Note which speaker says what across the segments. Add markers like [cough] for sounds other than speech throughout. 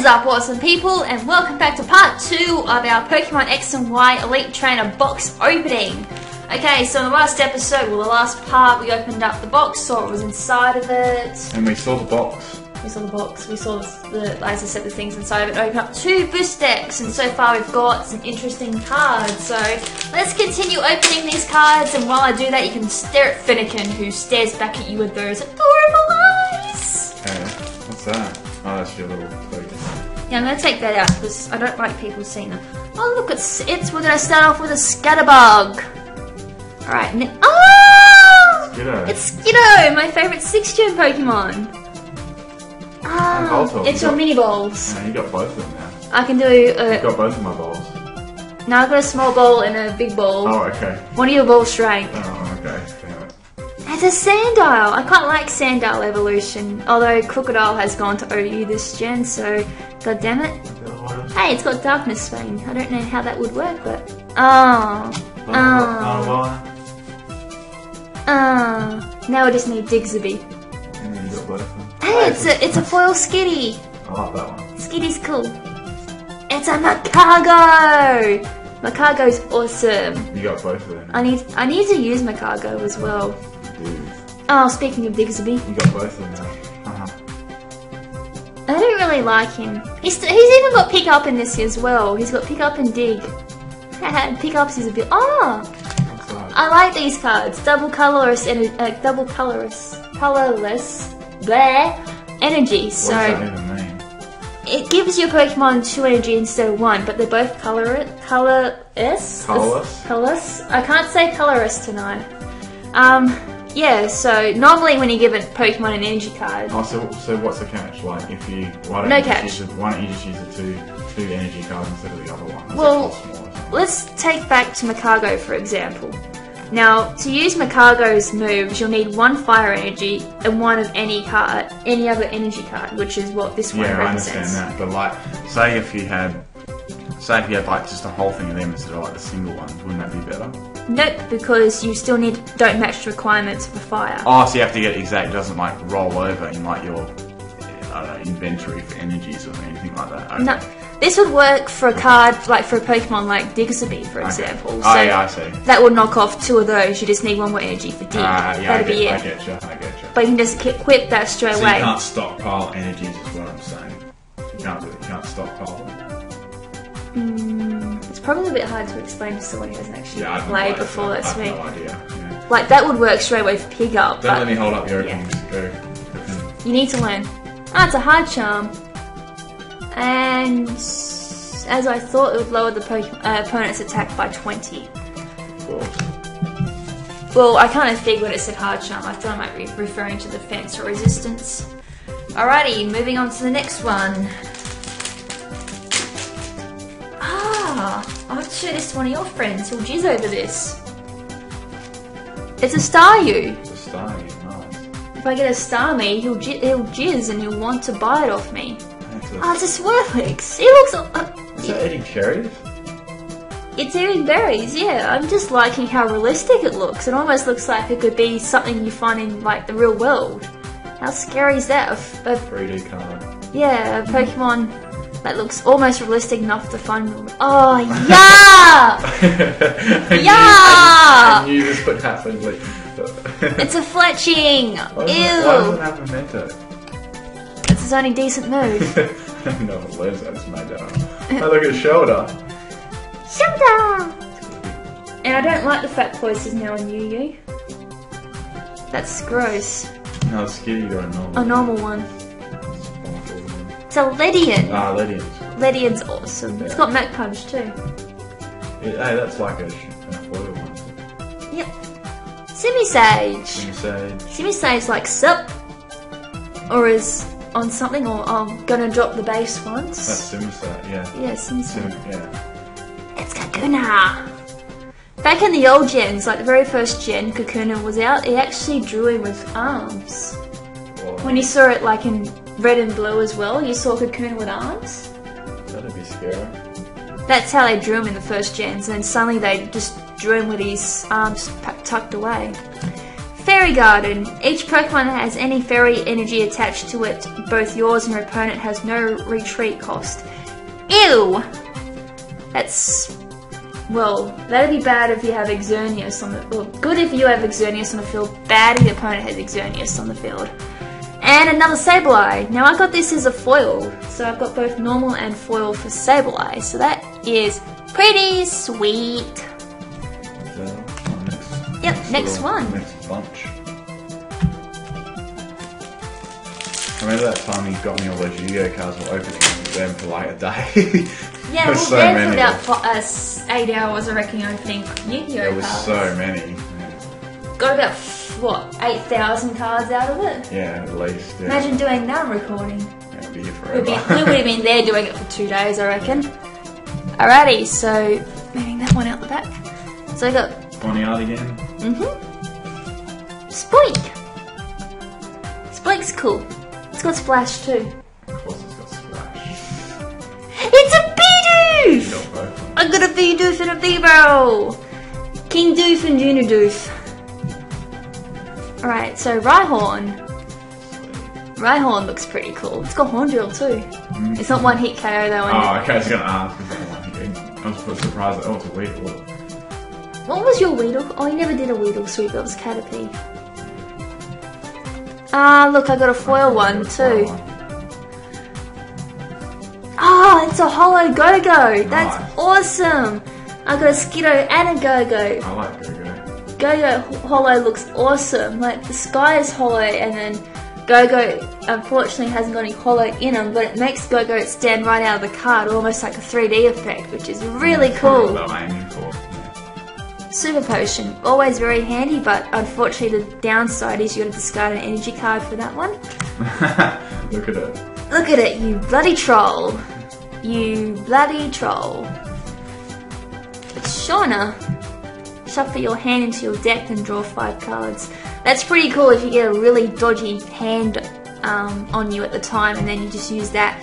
Speaker 1: is up, awesome people, and welcome back to part two of our Pokemon X and Y Elite Trainer box opening. Okay, so in the last episode, well, the last part, we opened up the box, saw what was inside of it.
Speaker 2: And we saw the box.
Speaker 1: We saw the box, we saw the, as I said, the things inside of it. Open up two boost decks, and so far we've got some interesting cards. So let's continue opening these cards, and while I do that, you can stare at Finnegan, who stares back at you with those adorable eyes.
Speaker 2: Okay, what's that? Oh, that's your little.
Speaker 1: Yeah, I'm gonna take that out because I don't like people seeing them. Oh, look, it's it's. We're gonna start off with a Scatterbug. All right. n- Oh!
Speaker 2: Skiddo.
Speaker 1: It's Skiddo, my favorite six-gen Pokemon. Ah,
Speaker 2: Voltorb.
Speaker 1: it's your mini balls.
Speaker 2: No, you got both of them now.
Speaker 1: I can do.
Speaker 2: You
Speaker 1: Uh,
Speaker 2: got both of my balls.
Speaker 1: now I've got a small ball and a big ball.
Speaker 2: Oh, okay.
Speaker 1: One of your balls shrank.
Speaker 2: Oh, okay.
Speaker 1: It's a Sandile. I quite like Sandile evolution, although Krookodile has gone to OU this gen, so god damn it. Hey, it's got Darkness Fang. I don't know how that would work, but oh,
Speaker 2: Oh,
Speaker 1: oh. Now I just need Digsby.
Speaker 2: And then you got both of them.
Speaker 1: Hey, it's a it's a foil Skitty.
Speaker 2: I like that one.
Speaker 1: Skitty's cool. It's a Magcargo. Magcargo's awesome.
Speaker 2: You got both of them.
Speaker 1: I need I need to use Magcargo as well. Oh, speaking of Digsby,
Speaker 2: you got both of them now. Uh-huh.
Speaker 1: I don't really like him. He's, he's even got pick up in this as well. He's got pick up and dig. [laughs] pick ups is a bit. Oh, I like these cards. Double colorless and uh, double colorless, colorless, bleh, energy. So
Speaker 2: does that even mean?
Speaker 1: it gives your Pokemon two energy instead of one, but they're both color colorless.
Speaker 2: Colorless?
Speaker 1: Colorless. I can't say colorless tonight. Um. Yeah, so normally when you give a Pokemon an energy card,
Speaker 2: Oh, so, so what's the catch? Like, if you why don't
Speaker 1: No
Speaker 2: you just
Speaker 1: catch.
Speaker 2: Use the, why don't you just use the two two energy cards instead of the other one? Does
Speaker 1: Well,
Speaker 2: cost more or something?
Speaker 1: Let's take back to Magcargo for example. Now, to use Magcargo's moves, you'll need one fire energy and one of any card, any other energy card, which is what this one
Speaker 2: Yeah, I understand that. But like, say if you had, say if you had like just a whole thing of them instead of like the single ones, wouldn't that be better?
Speaker 1: Nope, because you still need don't match the requirements for fire.
Speaker 2: Oh, so you have to get exact. It doesn't like roll over in like your, I know, inventory for energies or anything like that. Okay.
Speaker 1: No, this would work for a card like for a Pokemon like Digsby, for
Speaker 2: Okay.
Speaker 1: example.
Speaker 2: Oh yeah, I see.
Speaker 1: that would knock off two of those. You just need one more energy for Dig.
Speaker 2: Ah, yeah, I
Speaker 1: That'd
Speaker 2: get,
Speaker 1: be
Speaker 2: I
Speaker 1: it.
Speaker 2: get you. I get you.
Speaker 1: But you can just equip that straight
Speaker 2: So
Speaker 1: away.
Speaker 2: you can't stockpile energies, is what I'm saying. You can't do it. You can't stockpile them.
Speaker 1: It's probably a bit hard to explain to someone who hasn't actually
Speaker 2: Yeah, no
Speaker 1: played before. That's me.
Speaker 2: no. Yeah.
Speaker 1: Like that would work straight away for pig up,
Speaker 2: Don't
Speaker 1: but
Speaker 2: let me hold up your
Speaker 1: yeah.
Speaker 2: Go.
Speaker 1: you need to learn. Ah, it's a hard charm, and as I thought, it would lower the uh, opponent's attack by twenty.
Speaker 2: Of.
Speaker 1: Well, I kind of figured when it said hard charm, I thought I might be referring to the defense or resistance. Alrighty, moving on to the next one. Ah, show this to one of your friends. He'll jizz over this. It's a Staryu.
Speaker 2: It's a star. Nice.
Speaker 1: If I get a Starmie, he'll, j- he'll jizz and he'll want to buy it off me.
Speaker 2: That's a,
Speaker 1: Oh, it's a Swirlix. He looks. Uh,
Speaker 2: is that Eddie Cherries?
Speaker 1: it's eating berries, yeah. I'm just liking how realistic it looks. It almost looks like it could be something you find in like the real world. How scary is that? A, a
Speaker 2: 3D card.
Speaker 1: Yeah, a Pokemon that looks almost realistic enough to find. Oh, [laughs] yeah!
Speaker 2: I knew-
Speaker 1: Yeah!
Speaker 2: I knew this would happen. Like,
Speaker 1: it's a Fletchling! [laughs]
Speaker 2: Why does it- Why does it
Speaker 1: Ew!
Speaker 2: have memento?
Speaker 1: It's his only decent move. [laughs]
Speaker 2: no one learns that. It's made that up. Oh, look at shoulder.
Speaker 1: Shoulder. And I don't like the fact voices now in Yu Yu. That's gross.
Speaker 2: No, Skitty got a normal.
Speaker 1: A normal one. It's a Ledian.
Speaker 2: Ah, Ledians.
Speaker 1: Ledian's awesome. It's got Mach Punch too.
Speaker 2: Hey, that's like a, sh- a foil one.
Speaker 1: Yep. Simisage.
Speaker 2: You say,
Speaker 1: Simisage like sup. Or is on something, or I'm gonna drop the base once.
Speaker 2: that's Simisat, yeah.
Speaker 1: Yeah, Simisage.
Speaker 2: Sim, yeah.
Speaker 1: It's Kakuna! Back in the old gens, like the very first gen Kakuna was out, it actually drew him with arms. When you saw it like in red and blue as well, you saw Cocoon with arms.
Speaker 2: that'd be scary.
Speaker 1: That's how they drew him in the first gens, and then suddenly they just drew him with his arms tucked away. Fairy Garden. Each Pokemon that has any fairy energy attached to it, both yours and your opponent, has no retreat cost. Ew! That's. Well, that'd be bad if you have Xerneas on the. Well, good if you have Xerneas on the field, bad if your opponent has Xerneas on the field. And another Sableye. Now I got this as a foil, so I've got both normal and foil for Sableye, so that is pretty sweet.
Speaker 2: So, next,
Speaker 1: Yep, next
Speaker 2: little-
Speaker 1: one.
Speaker 2: Next bunch. Remember that time you got me all those Yu-Gi-Oh cards while opening them for like a [laughs] day?
Speaker 1: Yeah, well,
Speaker 2: so
Speaker 1: there for about fi- uh, eight hours, I reckon, opening Yu-Gi-Oh
Speaker 2: There was so many. Yeah,
Speaker 1: Got about what eight thousand cards out of it.
Speaker 2: Yeah, at least. Yeah.
Speaker 1: Imagine doing that recording.
Speaker 2: It'd be here
Speaker 1: We'd be, we would have been there doing it for two days, I reckon. Alrighty, so moving that one out the back. So I got
Speaker 2: Ponyard again.
Speaker 1: mm-hmm. Spoink. Spoink's cool. It's got splash too.
Speaker 2: Of course, it's got splash.
Speaker 1: It's a Bidoof! I got a Bidoof and a Bebo! King Doof and Junior Doof. Alright, so Rhyhorn. Rhyhorn looks pretty cool. It's got Horn Drill too. It's not one hit KO though.
Speaker 2: Oh, okay, I was gonna ask. 'cause that one again. I was quite surprised oh, it's a Weedle.
Speaker 1: What was your Weedle? Oh, you never did a Weedle sweep. That was Caterpie. Ah, look, I got a foil one too. Ah, it's a Hollow Go-Go. That's
Speaker 2: Nice.
Speaker 1: awesome. I got a Skiddo and a Go-Go.
Speaker 2: I like Go-Go.
Speaker 1: Go-Go Hollow looks awesome. Like the sky is hollow, and then Go-Go unfortunately hasn't got any hollow in them, but it makes Go-Go stand right out of the card, almost like a 3D effect, which is really
Speaker 2: That's
Speaker 1: cool. Super Potion, always very handy, but unfortunately the downside is you gotta discard an energy card for that one. [laughs]
Speaker 2: Look at it.
Speaker 1: Look at it, you bloody troll. You bloody troll. It's Shauna, shuffle your hand into your deck and draw five cards. That's pretty cool if you get a really dodgy hand um, on you at the time and then you just use that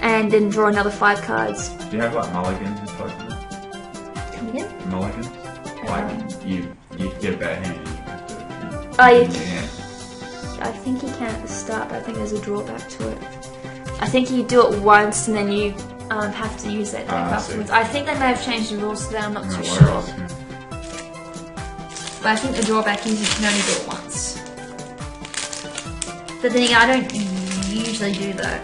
Speaker 1: and then draw another five cards.
Speaker 2: Do you have like mulligans in Pokemon?
Speaker 1: Come again?
Speaker 2: Mulligans? Like you, you get a bad hand. and.
Speaker 1: Oh, you-
Speaker 2: Yeah.
Speaker 1: I think you can at the start, but I think there's a drawback to it. I think you do it once and then you um, have to use that deck
Speaker 2: Ah, I see.
Speaker 1: afterwards. I think they may have changed the rules to that, I'm not
Speaker 2: No
Speaker 1: too sure.
Speaker 2: Yeah.
Speaker 1: But I think the drawback is you can only do it once. But then I don't usually do that.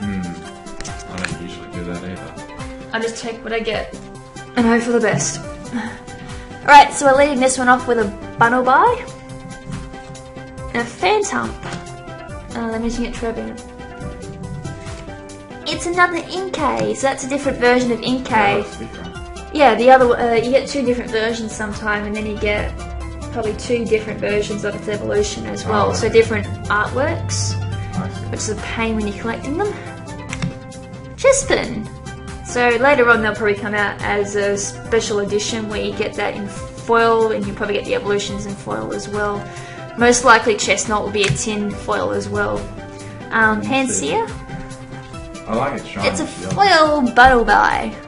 Speaker 2: Hmm. I don't usually do that either.
Speaker 1: I just take what I get and hope for the best. Alright, so we're leading this one off with a Bunnelby and a Phantump. Uh, I'm using it Trebian. It's another Inkay, so that's a different version of
Speaker 2: Yeah,
Speaker 1: Inkay.
Speaker 2: different.
Speaker 1: Yeah, the other uh, you get two different versions sometime, and then you get probably two different versions of its evolution as well.
Speaker 2: Oh,
Speaker 1: so different artworks, which is a pain when you're collecting them. Chespin. So later on, they'll probably come out as a special edition where you get that in foil, and you probably get the evolutions in foil as well. Most likely, Chesnaught will be a tin foil as well. Um, Pansear.
Speaker 2: I like it shiny.
Speaker 1: It's a foil Buttleby.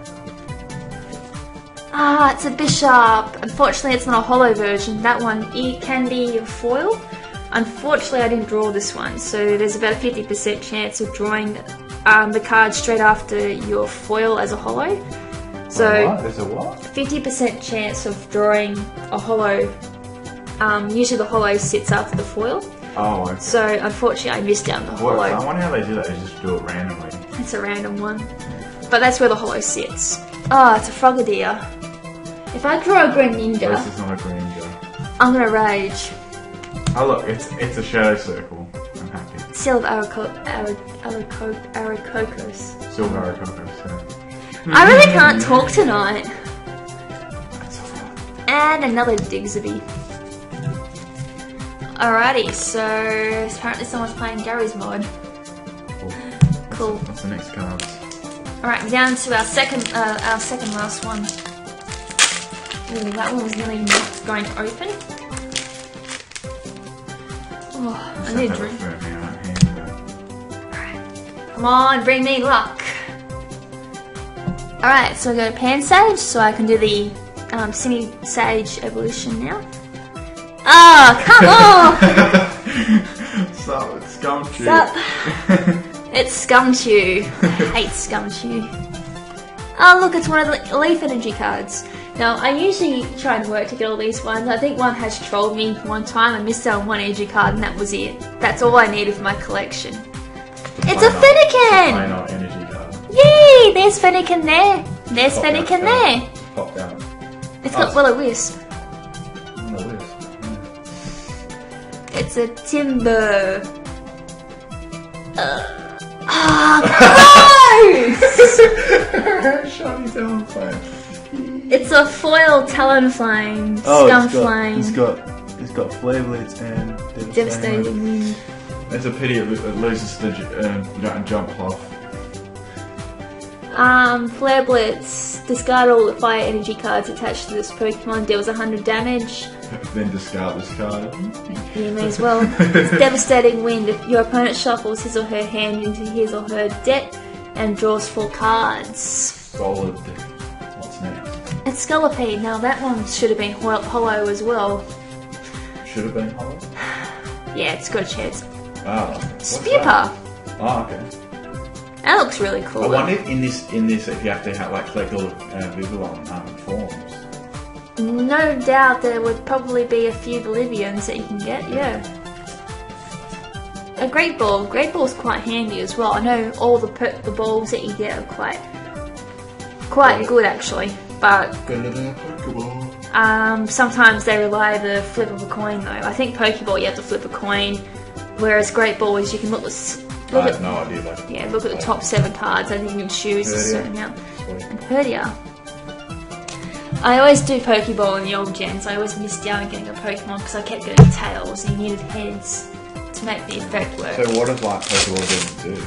Speaker 1: Ah, it's a Bishop. Unfortunately, it's not a hollow version. That one it can be foil. Unfortunately, I didn't draw this one, so there's about a 50% chance of drawing um, the card straight after your foil as a hollow. So,
Speaker 2: What? There's a what?
Speaker 1: 50% chance of drawing a hollow. Um, usually, the hollow sits after the foil.
Speaker 2: Oh, okay.
Speaker 1: So, unfortunately, I missed out on the
Speaker 2: What,
Speaker 1: hollow.
Speaker 2: I wonder how they do that. They just do it randomly.
Speaker 1: It's a random one. But that's where the hollow sits. Ah, it's a Frogadier. If I draw a Greninja,
Speaker 2: it's not a green gel.
Speaker 1: I'm gonna rage.
Speaker 2: Oh look, it's it's a shadow circle. I'm happy.
Speaker 1: Of Araco- Ara- Araco- Aracocos.
Speaker 2: Silver Aracocos, so.
Speaker 1: I really can't talk tonight.
Speaker 2: That's alright.
Speaker 1: And another Digsby. Alrighty, so apparently someone's playing Garry's Mod.
Speaker 2: Cool.
Speaker 1: Cool.
Speaker 2: What's the next card?
Speaker 1: Alright, down to our second, uh, our second last one. Ooh, that one was nearly not going to open. Oh, I need a drink.
Speaker 2: firm hand, hand,
Speaker 1: Come on, bring me luck. Alright, so I go to Pansage, so I can do the um, Cine Sage evolution now. Ah, come on! [laughs]
Speaker 2: so it's Gumshoe.
Speaker 1: Sup? It's Scumchew. I hate Scumchew. [laughs] Oh, look, it's one of the Leaf Energy cards. Now, I usually try and work to get all these ones. I think one has trolled me one time. I missed out on one energy card, and that was it. That's all I needed for my collection. It's a Fennekin!
Speaker 2: old energy card.
Speaker 1: Yay! There's Fennekin there. There's
Speaker 2: Pop
Speaker 1: Fennekin there.
Speaker 2: Pop down.
Speaker 1: It's got
Speaker 2: Oh.
Speaker 1: Will-O-Wisp.
Speaker 2: List.
Speaker 1: It's a Timber. Uh, [laughs] Ah, gross! [laughs]
Speaker 2: Shiny.
Speaker 1: It's a foil Talonflame,
Speaker 3: Oh, it's got,
Speaker 1: Scumflame,
Speaker 3: it's got it's got flare blades and devastating.
Speaker 1: Devastating Wind.
Speaker 2: It's a pity it, it loses the ju- uh, jump off.
Speaker 1: Um, Flare Blitz. Discard all the fire energy cards attached to this Pokemon. Deals 100 damage. [laughs]
Speaker 2: then discard this card.
Speaker 1: You may as well. It's [laughs] Devastating Wind. If your opponent shuffles his or her hand into his or her deck and draws four cards.
Speaker 2: Solid. Next?
Speaker 1: Now that one should have been hollow as well.
Speaker 2: Should have been hollow.
Speaker 1: Yeah, it's got.
Speaker 2: Ah. what's Oh, okay.
Speaker 1: That looks really cool.
Speaker 2: I wonder if in this in this if you have to have, like collect all the uh, Vivillon um, forms.
Speaker 1: No doubt there would probably be a few Bolivians that you can get, yeah. A Great Ball. Great Ball's quite handy as well. I know all the per- the balls that you get are quite quite good actually, but
Speaker 2: Good little Pokeball.
Speaker 1: um, sometimes they rely the flip of a coin though. I think Pokeball you have to flip a coin, whereas Great Ball is you can look at
Speaker 2: I
Speaker 1: look
Speaker 2: have
Speaker 1: at
Speaker 2: no idea. Like,
Speaker 1: yeah look at the top seven cards. I think you can choose a
Speaker 2: Herdier.
Speaker 1: certain amount.
Speaker 2: Sweet.
Speaker 1: and Herdier. I always do Pokeball in the old gens. I always missed out on getting a Pokemon because I kept getting tails and you needed heads to make the effect work.
Speaker 2: So what does like Pokeball do?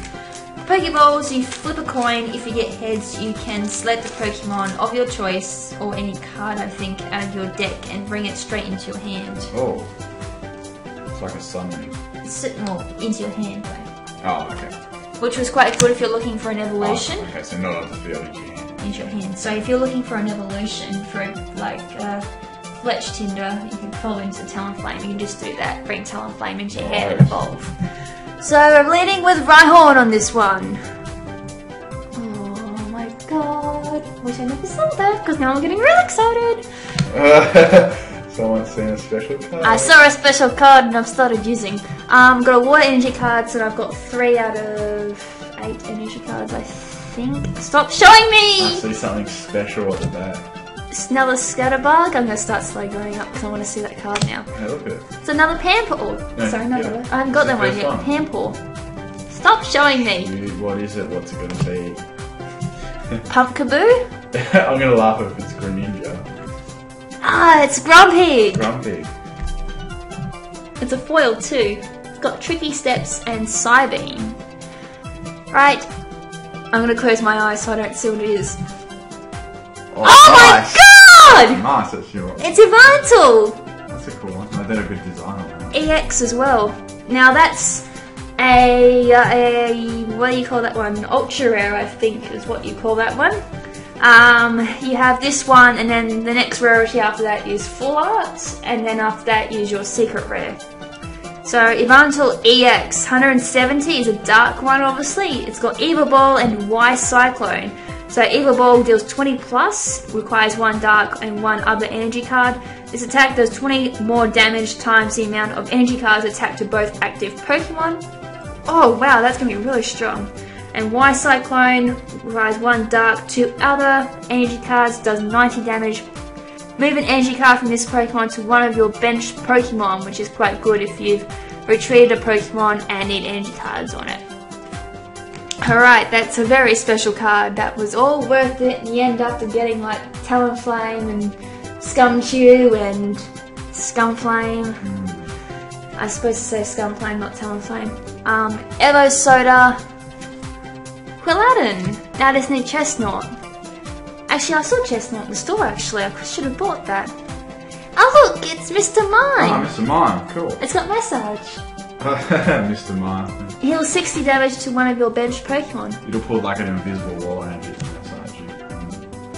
Speaker 1: Pokeballs, you flip a coin. If you get heads, you can select the Pokemon of your choice or any card, I think, out of your deck and bring it straight into your hand.
Speaker 2: Oh, it's like a summoning.
Speaker 1: Sit well, into your hand, though.
Speaker 2: Oh, okay.
Speaker 1: Which was quite good if you're looking for an
Speaker 2: Oh,
Speaker 1: evolution.
Speaker 2: okay, so not on the field hand.
Speaker 1: into your hand. So if you're looking for an evolution for like uh, Fletchinder, you can follow into Talonflame. You can just do that. Bring Talonflame into your hand and evolve. So I'm leading with Rhyhorn on this one. Oh my god! Wish I never saw that because now I'm getting really excited. [laughs]
Speaker 2: Someone's seen a special card.
Speaker 1: I saw a special card and I've started using. Um, got a water energy card, so I've got three out of eight energy cards, I think. Stop showing me!
Speaker 2: I see something special at the back.
Speaker 1: Another Scatterbug. I'm gonna start slow going up because I want to see that card now.
Speaker 2: Hey, look at it.
Speaker 1: It's another Pamper. Oh,
Speaker 2: No,
Speaker 1: sorry, another.
Speaker 2: yeah.
Speaker 1: I haven't got that one yet.
Speaker 2: one.
Speaker 1: Pamper. Stop showing me.
Speaker 2: Dude, what is it? What's it gonna be? [laughs]
Speaker 1: Pumpkaboo?
Speaker 2: I'm gonna laugh if it's Greninja.
Speaker 1: Ah, it's Grumpy.
Speaker 2: Grumpy.
Speaker 1: It's a foil too. It's got Tricky Steps and Psybeam. Right. I'm gonna close my eyes so I don't see what it is.
Speaker 2: Oh,
Speaker 1: Oh
Speaker 2: nice.
Speaker 1: my god!
Speaker 2: Nice, that's your.
Speaker 1: It's Yveltal!
Speaker 2: That's a cool one. I did a good design on that.
Speaker 1: EX as well. Now that's a, uh, a what do you call that one? Ultra rare, I think, is what you call that one. Um, you have this one, and then the next rarity after that is full art, and then after that is your secret rare. So Yveltal EX 170 is a dark one, obviously. It's got Evil Ball and Y Cyclone. So Evil Ball deals 20 plus, requires one dark and one other energy card. This attack does 20 more damage times the amount of energy cards attached to both active Pokemon. Oh wow, that's gonna be really strong. And Y Cyclone requires one dark, two other energy cards, does 90 damage. Move an energy card from this Pokemon to one of your bench Pokemon, which is quite good if you've retrieved a Pokemon and need energy cards on it. Alright, that's a very special card. That was all worth it in the end after getting like Talonflame and Scumchew and Scumflame. I was supposed to say Scumflame, not Talonflame. Um, Evo Soda, Quilladin. Now this need Chesnaught. Actually, I saw Chesnaught in the store actually. I should have bought that. Oh look, it's Mr.
Speaker 2: Oh,
Speaker 1: Mime.
Speaker 2: Mr. Mime. Cool.
Speaker 1: It's got Massage.
Speaker 2: Mr. Mime.
Speaker 1: Heal 60 damage to one of your bench Pokemon.
Speaker 2: It'll pull like an invisible wall around massage you.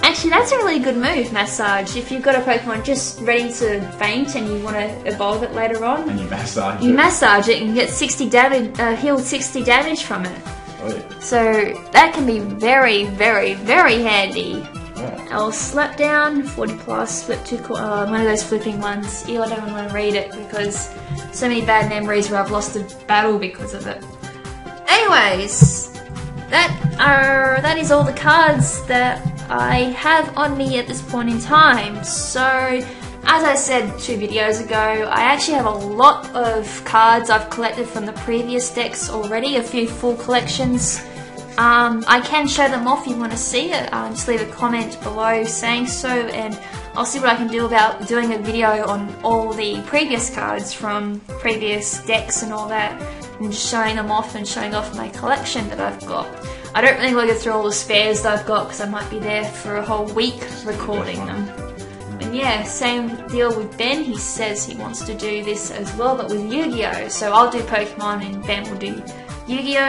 Speaker 1: Actually, that's a really good move, Massage. If you've got a Pokemon just ready to faint and you want to evolve it later on,
Speaker 2: And you massage it.
Speaker 1: you
Speaker 2: it.
Speaker 1: massage it and get 60 damage, uh, heal 60 damage from it.
Speaker 2: oh, yeah.
Speaker 1: So that can be very, very, very handy. I'll slap down 40 plus, flip two, uh, one of those flipping ones. Ew, I don't want to read it because so many bad memories where I've lost a battle because of it. Anyways, that are that is all the cards that I have on me at this point in time. So, as I said two videos ago, I actually have a lot of cards I've collected from the previous decks already, a few full collections. Um, I can show them off if you want to see it. Um, just leave a comment below saying so, and I'll see what I can do about doing a video on all the previous cards from previous decks and all that, and just showing them off and showing off my collection that I've got. I don't really want to go through all the spares that I've got because I might be there for a whole week recording them. And yeah, same deal with Ben. He says he wants to do this as well, but with Yu-Gi-Oh. So I'll do Pokemon and Ben will do Yu-Gi-Oh.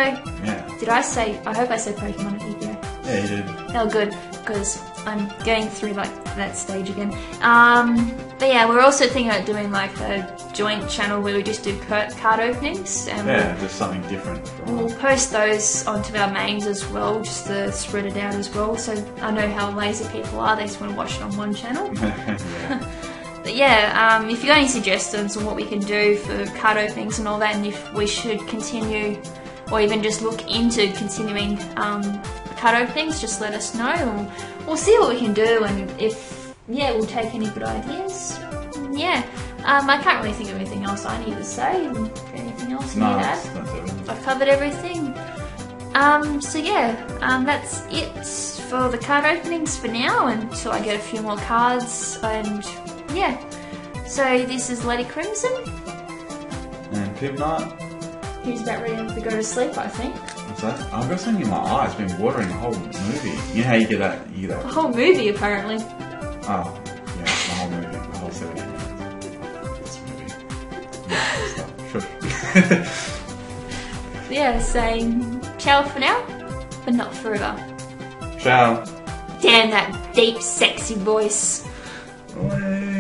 Speaker 2: Yeah.
Speaker 1: Did I say? I hope I said Pokemon and Yu-Gi-Oh.
Speaker 3: Yeah, you did.
Speaker 1: Oh, good, because I'm going through like that stage again. Um, but yeah, we're also thinking about doing like a joint channel where we just do card openings, and
Speaker 2: Yeah, just something different.
Speaker 1: we'll, post those onto our mains as well, just to spread it out as well. So I know how lazy people are; they just want to watch it on one channel. [laughs]
Speaker 2: yeah. [laughs]
Speaker 1: But yeah, um, if you got any suggestions on what we can do for card openings and all that, and if we should continue or even just look into continuing um, card openings, just let us know and we'll see what we can do and if, yeah, we'll take any good ideas. Yeah, um, I can't really think of anything else I need to say. Anything else
Speaker 2: No,
Speaker 1: need to
Speaker 2: that's, everything.
Speaker 1: I've covered everything. Um, so yeah, um, that's it for the card openings for now until I get a few more cards and yeah. So this is Lady KrimZen,
Speaker 2: And Pip Knight,
Speaker 1: who's about ready to go to sleep, I think.
Speaker 2: what's that? I've got something in my eye. It's been watering the whole movie. You know how you get that? You get
Speaker 1: The
Speaker 2: that?
Speaker 1: whole movie apparently.
Speaker 2: Oh, yeah, the whole movie, the whole 17 minutes. This movie. Yeah, stuff. Sure. [laughs]
Speaker 1: Yeah, saying ciao for now, but not forever.
Speaker 2: Ciao.
Speaker 1: Damn that deep, sexy voice.
Speaker 2: Away.